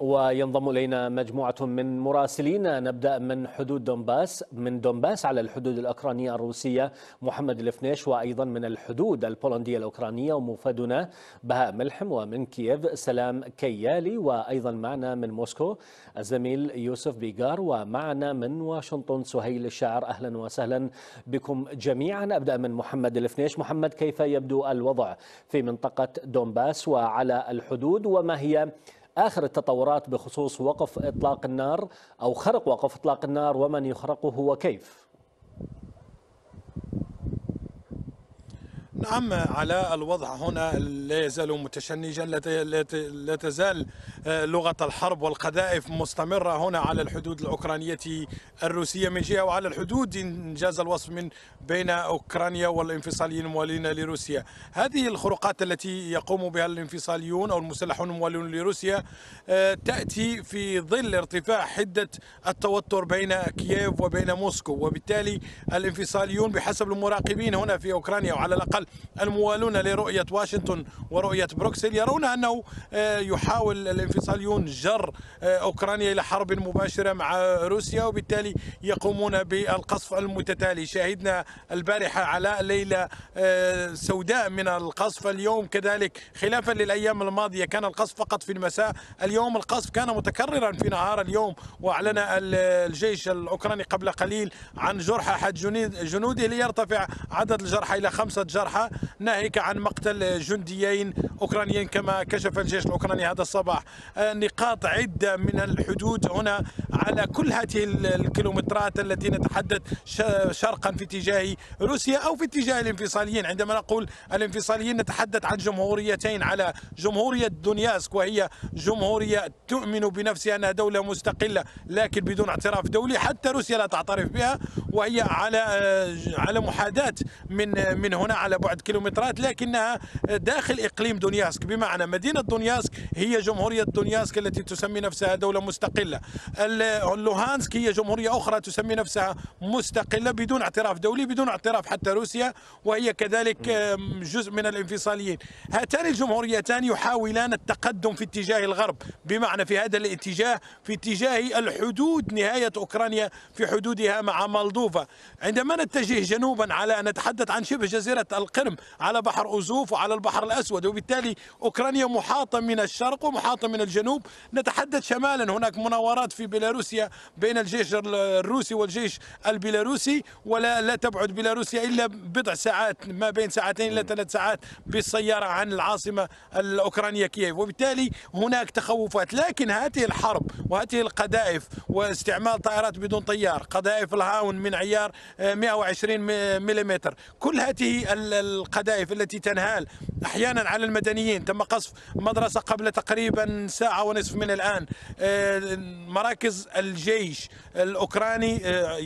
وينضم إلينا مجموعة من مراسلين. نبدأ من حدود دونباس من دونباس على الحدود الأوكرانية الروسية محمد الفنيش وأيضا من الحدود البولندية الأوكرانية ومفادنا بهاء ملحم ومن كييف سلام كيالي وأيضا معنا من موسكو الزميل يوسف بيغار ومعنا من واشنطن سهيل الشاعر. أهلا وسهلا بكم جميعا. أبدأ من محمد الفنيش. محمد كيف يبدو الوضع في منطقة دونباس وعلى الحدود وما هي آخر التطورات بخصوص وقف إطلاق النار أو خرق وقف إطلاق النار ومن يخرقه وكيف؟ نعم على الوضع هنا لا يزال متشنجا لا تزال لغة الحرب والقذائف مستمرة هنا على الحدود الأوكرانية الروسية من جهة وعلى الحدود إنجاز الوصف من بين أوكرانيا والانفصاليين الموالين لروسيا. هذه الخروقات التي يقوم بها الانفصاليون أو المسلحون الموالون لروسيا تأتي في ظل ارتفاع حدة التوتر بين كييف وبين موسكو وبالتالي الانفصاليون بحسب المراقبين هنا في أوكرانيا وعلى الأقل الموالون لرؤية واشنطن ورؤية بروكسل يرون أنه يحاول الانفصاليون جر أوكرانيا إلى حرب مباشرة مع روسيا وبالتالي يقومون بالقصف المتتالي. شاهدنا البارحة على ليلة سوداء من القصف اليوم. كذلك خلافا للأيام الماضية كان القصف فقط في المساء اليوم القصف كان متكررا في نهار اليوم وأعلن الجيش الأوكراني قبل قليل عن جرحى أحد جنوده ليرتفع عدد الجرحى إلى خمسة جرحى. ناهيك عن مقتل جنديين أوكرانيين كما كشف الجيش الأوكراني هذا الصباح. نقاط عدة من الحدود هنا. على كل هذه الكيلومترات التي نتحدث شرقا في اتجاه روسيا أو في اتجاه الانفصاليين. عندما نقول الانفصاليين نتحدث عن جمهوريتين على جمهورية دونياسك وهي جمهورية تؤمن بنفسها أنها دولة مستقلة لكن بدون اعتراف دولي. حتى روسيا لا تعترف بها وهي على على محاذاة من من هنا على بعد كيلومترات لكنها داخل إقليم دونيتسك. بمعنى مدينة دونيتسك هي جمهورية دونيتسك التي تسمي نفسها دولة مستقلة. لوهانسك هي جمهورية أخرى تسمي نفسها مستقلة بدون اعتراف دولي بدون اعتراف حتى روسيا وهي كذلك جزء من الانفصاليين. هاتان الجمهوريتان يحاولان التقدم في اتجاه الغرب بمعنى في هذا الاتجاه في اتجاه الحدود نهاية أوكرانيا في حدودها مع مولدوفا عندما نتجه جنوبا على نتحدث عن شبه جزيرة القرم على بحر أوزوف وعلى البحر الأسود وبالتالي أوكرانيا محاطة من الشرق ومحاطة من الجنوب نتحدث شمالا. هناك مناورات في بيلاروسيا بين الجيش الروسي والجيش البيلاروسي ولا لا تبعد بيلاروسيا إلا بضع ساعات ما بين ساعتين إلى ثلاث ساعات بالسيارة عن العاصمة الأوكرانية كييف. وبالتالي هناك تخوفات. لكن هذه الحرب وهذه القذائف واستعمال طائرات بدون طيار قذائف الهاون من عيار 120 ملم كل هذه القذائف التي تنهال أحيانا على المدنيين. تم قصف مدرسة قبل تقريبا ساعة ونصف من الآن مراكز الجيش الأوكراني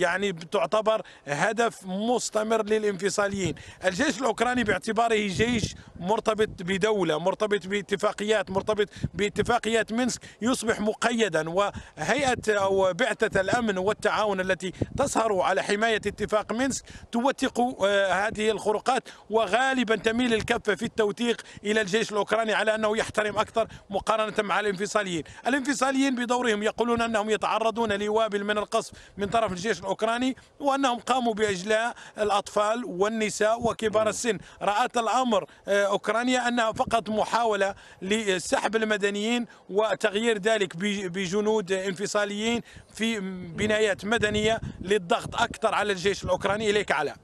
يعني تعتبر هدف مستمر للانفصاليين. الجيش الأوكراني باعتباره جيش مرتبط بدولة مرتبط باتفاقيات مرتبط باتفاقيات مينسك يصبح مقيدا وهيئة أو بعثة الأمن والتعاون التي تسهر على حماية اتفاق مينسك توثق هذه الخروقات وغالبا تميل الكفه في التوثيق إلى الجيش الأوكراني على أنه يحترم أكثر مقارنة مع الانفصاليين، الانفصاليين بدورهم يقولون أنهم يتعرضون لوابل من القصف من طرف الجيش الأوكراني وأنهم قاموا بإجلاء الأطفال والنساء وكبار السن، رأت الأمر أوكرانيا أنها فقط محاولة لسحب المدنيين وتغيير ذلك بجنود انفصاليين في بنايات مدنية للضغط أكثر على الجيش الأوكراني. إليك علاء.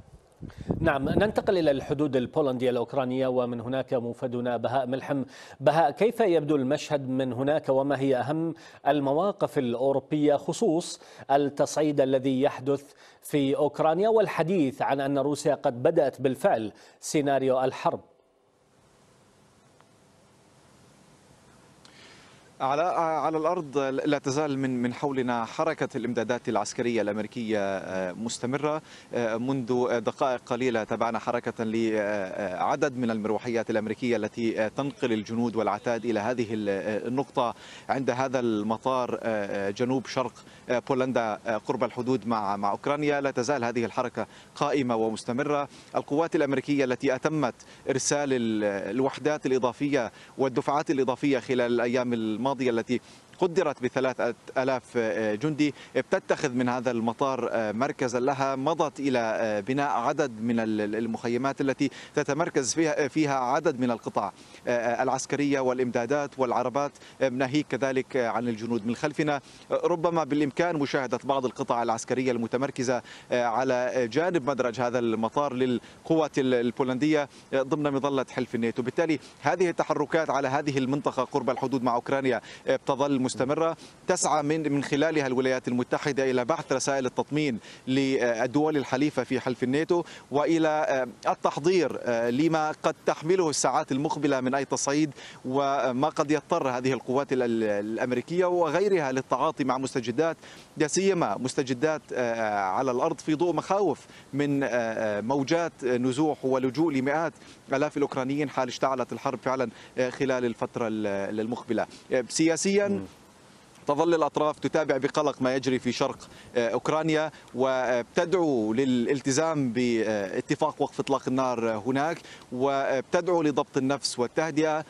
نعم ننتقل إلى الحدود البولندية الأوكرانية ومن هناك موفدنا بهاء ملحم. بهاء كيف يبدو المشهد من هناك وما هي أهم المواقف الأوروبية خصوص التصعيد الذي يحدث في أوكرانيا والحديث عن أن روسيا قد بدأت بالفعل سيناريو الحرب؟ على على الأرض لا تزال من من حولنا حركة الإمدادات العسكرية الأمريكية مستمرة منذ دقائق قليلة تابعنا حركة لعدد من المروحيات الأمريكية التي تنقل الجنود والعتاد إلى هذه النقطة عند هذا المطار جنوب شرق بولندا قرب الحدود مع مع أوكرانيا. لا تزال هذه الحركة قائمة ومستمرة. القوات الأمريكية التي أتمت إرسال الوحدات الإضافية والدفعات الإضافية خلال الأيام الماضية التي قدرت بثلاثة ألاف جندي بتتخذ من هذا المطار مركزا لها مضت إلى بناء عدد من المخيمات التي تتمركز فيها, فيها عدد من القطع العسكرية والإمدادات والعربات ناهيك كذلك عن الجنود من خلفنا. ربما بالإمكان مشاهدة بعض القطع العسكرية المتمركزة على جانب مدرج هذا المطار للقوات البولندية ضمن مظلة حلف الناتو. بالتالي هذه التحركات على هذه المنطقة قرب الحدود مع أوكرانيا تظل مستمرة تسعى من من خلالها الولايات المتحدة إلى بعث رسائل التطمين للدول الحليفة في حلف الناتو وإلى التحضير لما قد تحمله الساعات المقبلة من أي تصعيد وما قد يضطر هذه القوات الأمريكية وغيرها للتعاطي مع مستجدات لا سيما مستجدات على الأرض في ضوء مخاوف من موجات نزوح ولجوء لمئات آلاف الأوكرانيين حال اشتعلت الحرب فعلا خلال الفترة المقبلة. سياسيا تظل الأطراف تتابع بقلق ما يجري في شرق أوكرانيا وتدعو للالتزام باتفاق وقف إطلاق النار هناك وتدعو لضبط النفس والتهدئة.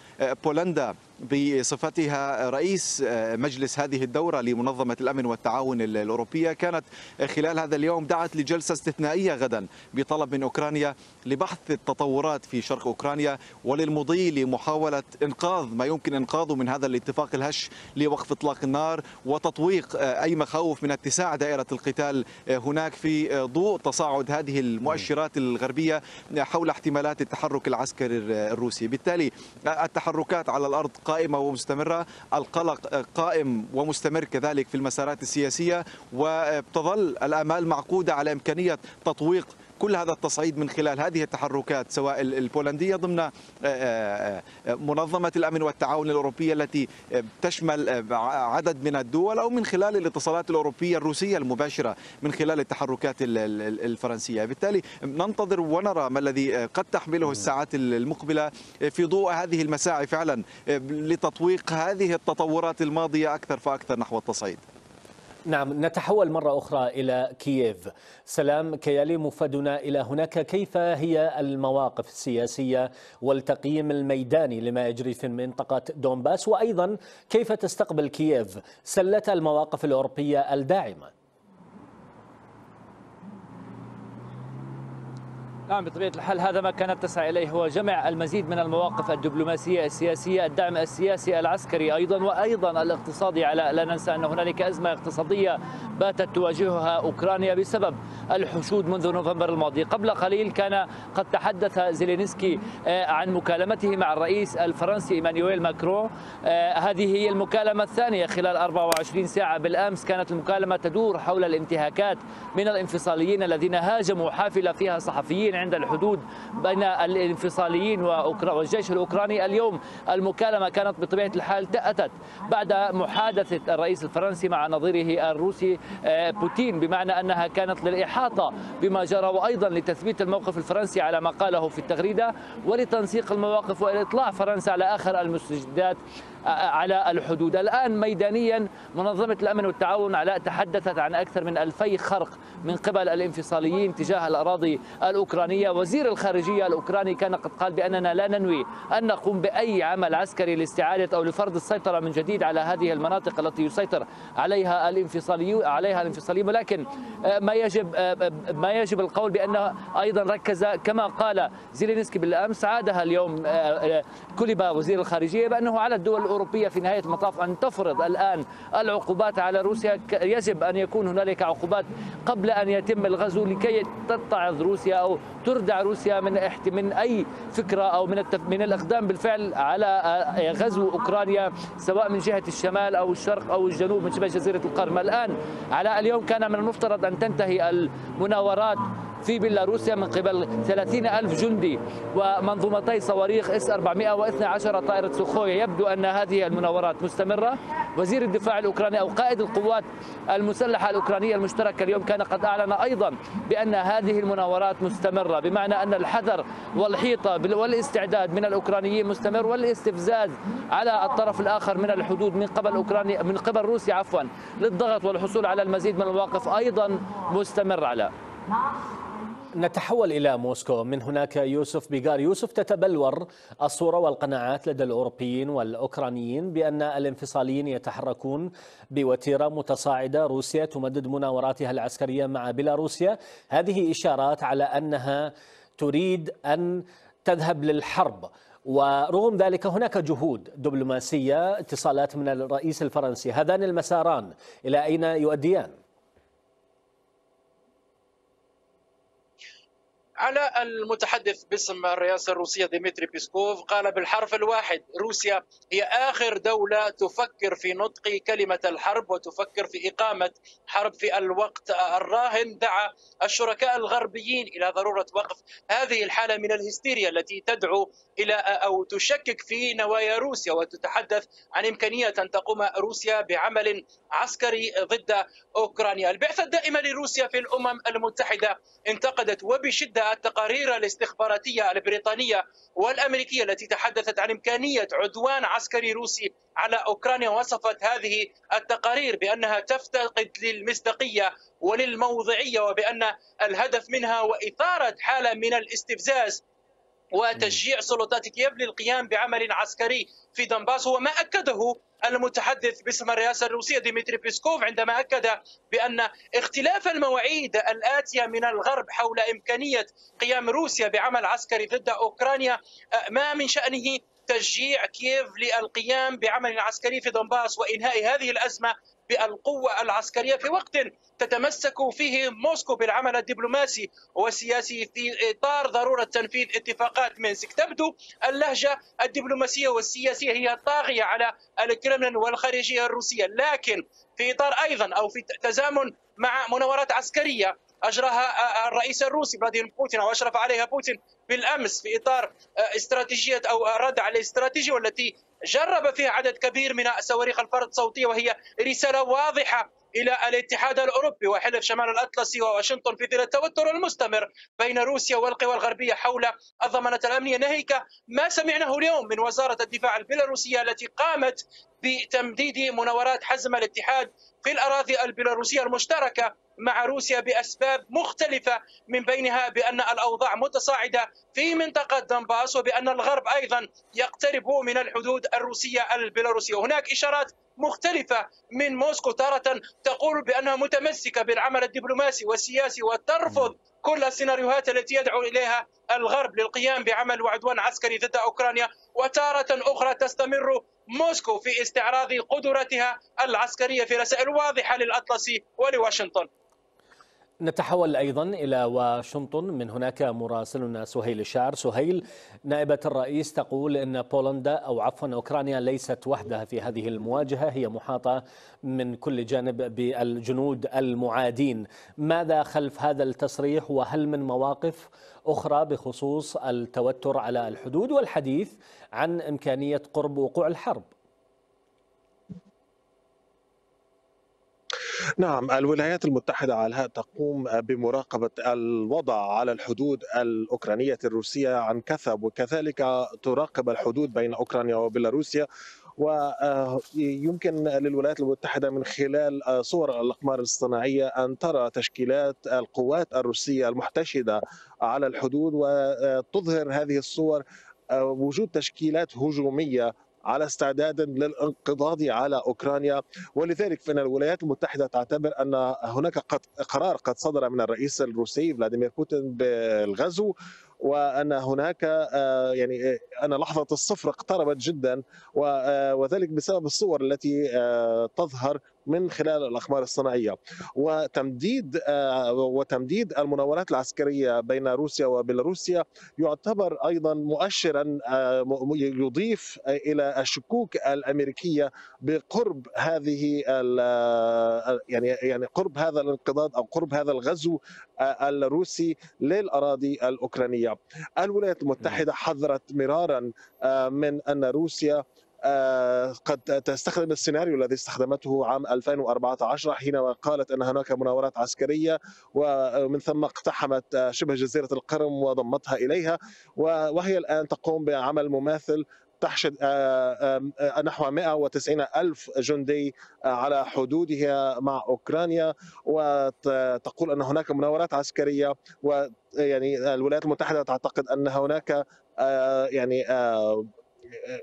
بولندا بصفتها رئيس مجلس هذه الدورة لمنظمة الأمن والتعاون الأوروبية. كانت خلال هذا اليوم دعت لجلسة استثنائية غدا بطلب من أوكرانيا لبحث التطورات في شرق أوكرانيا وللمضي لمحاولة إنقاذ ما يمكن إنقاذه من هذا الاتفاق الهش لوقف إطلاق النار وتطويق أي مخاوف من اتساع دائرة القتال هناك في ضوء تصاعد هذه المؤشرات الغربية حول احتمالات التحرك العسكري الروسي. بالتالي التحركات على الأرض قائمة ومستمرة. القلق قائم ومستمر كذلك في المسارات السياسية وتظل الآمال معقودة على إمكانية تطويق كل هذا التصعيد من خلال هذه التحركات سواء البولندية ضمن منظمة الأمن والتعاون الأوروبية التي تشمل عدد من الدول أو من خلال الاتصالات الأوروبية الروسية المباشرة من خلال التحركات الفرنسية، بالتالي ننتظر ونرى ما الذي قد تحمله الساعات المقبلة في ضوء هذه المساعي فعلا لتطويق هذه التطورات الماضية أكثر فأكثر نحو التصعيد. نعم نتحول مرة أخرى إلى كييف. سلام كيالي مفادنا إلى هناك. كيف هي المواقف السياسية والتقييم الميداني لما يجري في منطقة دونباس؟ وأيضا كيف تستقبل كييف سلة المواقف الأوروبية الداعمة؟ نعم بطبيعة الحال هذا ما كانت تسعى إليه هو جمع المزيد من المواقف الدبلوماسية السياسية الدعم السياسي العسكري أيضا وأيضا الاقتصادي على لا ننسى أن هنالك أزمة اقتصادية باتت تواجهها أوكرانيا بسبب الحشود منذ نوفمبر الماضي. قبل قليل كان قد تحدث زيلينسكي عن مكالمته مع الرئيس الفرنسي إيمانويل ماكرون. هذه هي المكالمة الثانية خلال 24 ساعة. بالأمس كانت المكالمة تدور حول الانتهاكات من الانفصاليين الذين هاجموا حافلة فيها صحفيين عند الحدود بين الانفصاليين والجيش الأوكراني. اليوم المكالمة كانت بطبيعة الحال أتت بعد محادثة الرئيس الفرنسي مع نظيره الروسي بوتين بمعنى أنها كانت للإحاطة بما جرى وأيضا لتثبيت الموقف الفرنسي على ما قاله في التغريدة ولتنسيق المواقف وإطلاع فرنسا على آخر المستجدات على الحدود. الآن ميدانيا منظمة الأمن والتعاون علاء تحدثت عن أكثر من ألفي خرق من قبل الانفصاليين تجاه الأراضي الأوكرانية. وزير الخارجية الأوكراني كان قد قال بأننا لا ننوي أن نقوم بأي عمل عسكري لاستعادة أو لفرض السيطرة من جديد على هذه المناطق التي يسيطر عليها الانفصاليون عليها الانفصاليون. ولكن ما يجب ما يجب القول بأنه أيضا ركز كما قال زيلينسكي بالأمس. عادها اليوم كليبا وزير الخارجية بأنه على الدول الأوروبية في نهاية المطاف أن تفرض الآن العقوبات على روسيا. يجب أن يكون هنالك عقوبات قبل أن يتم الغزو لكي تتعظ روسيا أو تردع روسيا من من أي فكرة أو من من الإقدام بالفعل على غزو أوكرانيا سواء من جهة الشمال أو الشرق أو الجنوب من شبه جزيرة القرم. الآن على اليوم كان من المفترض أن تنتهي المناورات في بيلاروسيا من قبل 30 ألف جندي ومنظومتي صواريخ إس 412 طائرة سوخوي يبدو أن هذه المناورات مستمرة. وزير الدفاع الأوكراني أو قائد القوات المسلحة الأوكرانية المشتركة اليوم كان قد أعلن أيضا بأن هذه المناورات مستمرة بمعنى أن الحذر والحيطة والاستعداد من الأوكرانيين مستمر والاستفزاز على الطرف الآخر من الحدود من قبل أوكرانيا من قبل روسيا عفوا للضغط والحصول على المزيد من المواقف أيضا مستمر. على نتحول إلى موسكو. من هناك يوسف بيغار. يوسف تتبلور الصورة والقناعات لدى الأوروبيين والأوكرانيين بأن الانفصاليين يتحركون بوتيرة متصاعدة. روسيا تمدد مناوراتها العسكرية مع بيلاروسيا. هذه إشارات على أنها تريد أن تذهب للحرب. ورغم ذلك هناك جهود دبلوماسية اتصالات من الرئيس الفرنسي. هذان المساران إلى أين يؤديان؟ على المتحدث باسم الرئاسة الروسية ديمتري بيسكوف قال بالحرف الواحد روسيا هي آخر دولة تفكر في نطق كلمة الحرب وتفكر في إقامة حرب في الوقت الراهن دعا الشركاء الغربيين. إلى ضرورة وقف هذه الحالة من الهستيريا التي تدعو إلى أو تشكك في نوايا روسيا وتتحدث عن إمكانية أن تقوم روسيا بعمل عسكري ضد أوكرانيا. البعثة الدائمة لروسيا في الأمم المتحدة انتقدت وبشدة التقارير الاستخباراتية البريطانية والأمريكية التي تحدثت عن إمكانية عدوان عسكري روسي على أوكرانيا وصفت هذه التقارير بأنها تفتقد للمصداقية وللموضعية وبأن الهدف منها هو إثارة حالة من الاستفزاز وتشجيع سلطات كييف للقيام بعمل عسكري في دنباس. هو ما أكده المتحدث باسم الرئاسة الروسية ديمتري بيسكوف عندما أكد بأن اختلاف المواعيد الآتية من الغرب حول إمكانية قيام روسيا بعمل عسكري ضد أوكرانيا ما من شأنه تشجيع كييف للقيام بعمل عسكري في دنباس وإنهاء هذه الأزمة بالقوة العسكرية في وقت تتمسك فيه موسكو بالعمل الدبلوماسي والسياسي في إطار ضرورة تنفيذ اتفاقات مينسك. تبدو اللهجة الدبلوماسية والسياسية هي طاغية على الكرملين والخارجية الروسية. لكن في إطار أيضا أو في تزامن مع مناورات عسكرية اجراها الرئيس الروسي فلاديمير بوتين أو أشرف عليها بوتين بالأمس في إطار استراتيجية أو الرد على الاستراتيجية والتي جرب فيها عدد كبير من صواريخ الفرد الصوتية وهي رسالة واضحة إلى الاتحاد الأوروبي وحلف شمال الأطلسي وواشنطن في ظل التوتر المستمر بين روسيا والقوى الغربية حول الضمانه الأمنية. ناهيك ما سمعناه اليوم من وزارة الدفاع البيلاروسية التي قامت بتمديد مناورات حزم الاتحاد في الأراضي البيلاروسية المشتركة مع روسيا بأسباب مختلفة من بينها بأن الأوضاع متصاعدة في منطقة دنباس وبأن الغرب أيضا يقترب من الحدود الروسية البيلاروسية، هناك إشارات مختلفة من موسكو تارة تقول بأنها متمسكة بالعمل الدبلوماسي والسياسي وترفض كل السيناريوهات التي يدعو إليها الغرب للقيام بعمل وعدوان عسكري ضد أوكرانيا. وتارة أخرى تستمر موسكو في استعراض قدرتها العسكرية في رسائل واضحة للأطلسي ولواشنطن. نتحول أيضا إلى واشنطن. من هناك مراسلنا سهيل الشاعر سهيل نائبة الرئيس تقول أن بولندا أو عفوا أوكرانيا ليست وحدها في هذه المواجهة. هي محاطة من كل جانب بالجنود المعادين. ماذا خلف هذا التصريح؟ وهل من مواقف أخرى بخصوص التوتر على الحدود والحديث عن إمكانية قرب وقوع الحرب؟ نعم الولايات المتحدة على تقوم بمراقبة الوضع على الحدود الأوكرانية الروسية عن كثب وكذلك تراقب الحدود بين أوكرانيا وبيلاروسيا. ويمكن للولايات المتحدة من خلال صور الأقمار الاصطناعية أن ترى تشكيلات القوات الروسية المحتشدة على الحدود وتظهر هذه الصور وجود تشكيلات هجومية على استعداد للانقضاض على أوكرانيا. ولذلك فإن الولايات المتحدة تعتبر أن هناك قد قرار قد صدر من الرئيس الروسي فلاديمير بوتين بالغزو وأن هناك يعني أن لحظة الصفر اقتربت جدا وذلك بسبب الصور التي تظهر من خلال الاقمار الصناعية وتمديد وتمديد المناورات العسكرية بين روسيا وبيلاروسيا يعتبر أيضا مؤشرا يضيف إلى الشكوك الأمريكية بقرب هذه يعني يعني قرب هذا الانقضاض أو قرب هذا الغزو الروسي للأراضي الأوكرانية. الولايات المتحدة حذرت مرارا من أن روسيا قد تستخدم السيناريو الذي استخدمته عام 2014 حينما قالت أن هناك مناورات عسكرية ومن ثم اقتحمت شبه جزيرة القرم وضمتها إليها. وهي الآن تقوم بعمل مماثل تحشد نحو 190 ألف جندي على حدودها مع أوكرانيا. وتقول أن هناك مناورات عسكرية ويعني الولايات المتحدة تعتقد أن هناك يعني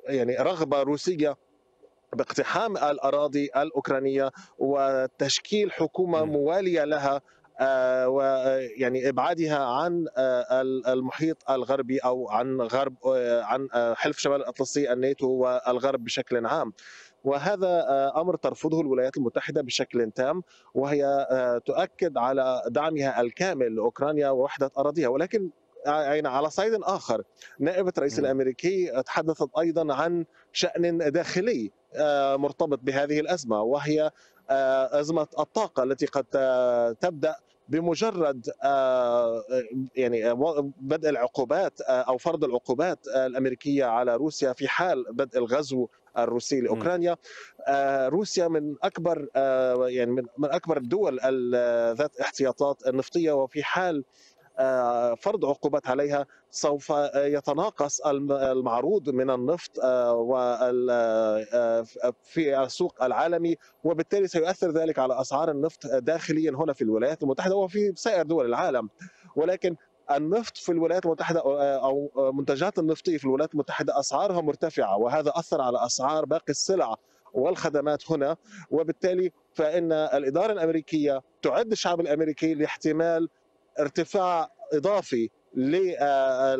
يعني رغبة روسية باقتحام الأراضي الأوكرانية وتشكيل حكومة موالية لها آه، ويعني إبعادها عن آه، المحيط الغربي أو عن غرب آه، عن حلف شمال الأطلسي الناتو والغرب بشكل عام. وهذا أمر ترفضه الولايات المتحدة بشكل تام وهي تؤكد على دعمها الكامل لأوكرانيا ووحدة أراضيها. ولكن يعني على صعيد آخر. نائبه الرئيس الأمريكي تحدثت أيضا عن شأن داخلي مرتبط بهذه الأزمة وهي أزمة الطاقة التي قد تبدأ بمجرد آه، يعني بدء العقوبات آه، أو فرض العقوبات الأمريكية على روسيا في حال بدء الغزو الروسي لأوكرانيا. آه، روسيا من أكبر يعني من أكبر الدول ذات احتياطات النفطية وفي حال آه، فرض عقوبات عليها سوف يتناقص المعروض من النفط آه، آه، في السوق العالمي وبالتالي سيؤثر ذلك على أسعار النفط داخليا هنا في الولايات المتحدة وفي سائر دول العالم. ولكن النفط في الولايات المتحدة أو منتجات النفطيه في الولايات المتحدة أسعارها مرتفعة وهذا أثر على أسعار باقي السلع والخدمات هنا. وبالتالي فإن الإدارة الأمريكية تعد الشعب الأمريكي لاحتمال ارتفاع إضافي للأسعار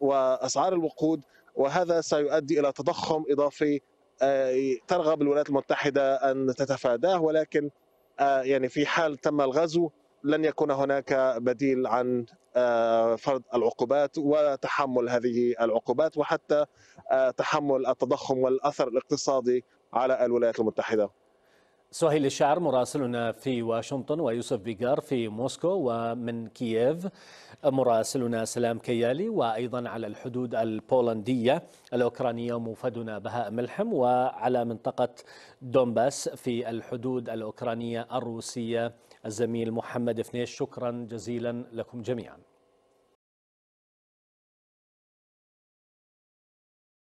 وأسعار الوقود وهذا سيؤدي إلى تضخم إضافي آه، ترغب الولايات المتحدة أن تتفاداه ولكن آه، يعني في حال تم الغزو لن يكون هناك بديل عن آه، فرض العقوبات وتحمل هذه العقوبات وحتى تحمل التضخم والأثر الاقتصادي على الولايات المتحدة. سهيل الشعر مراسلنا في واشنطن ويوسف بيغار في موسكو ومن كييف. مراسلنا سلام كيالي وأيضا على الحدود البولندية الأوكرانية موفدنا بهاء ملحم وعلى منطقة دونباس في الحدود الأوكرانية الروسية. الزميل محمد فنيش شكرا جزيلا لكم جميعا.